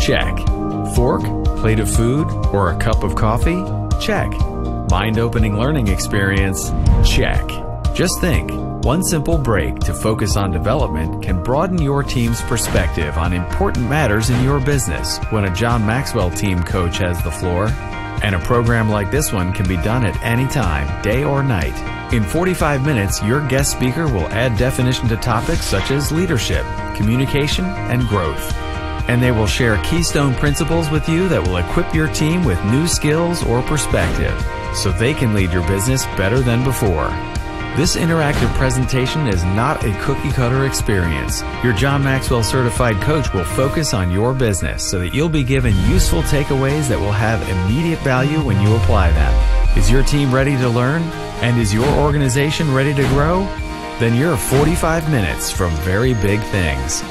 Check. Fork, plate of food, or a cup of coffee? Check. Mind opening learning experience? Check. Just think one simple break to focus on development can broaden your team's perspective on important matters in your business when a John Maxwell team coach has the floor. And a program like this one can be done at any time, day or night. In 45 minutes, your guest speaker will add definition to topics such as leadership, communication, and growth. And they will share keystone principles with you that will equip your team with new skills or perspective so they can lead your business better than before. This interactive presentation is not a cookie cutter experience. Your John Maxwell certified coach will focus on your business so that you'll be given useful takeaways that will have immediate value when you apply them. Is your team ready to learn? And is your organization ready to grow? Then you're 45 minutes from very big things.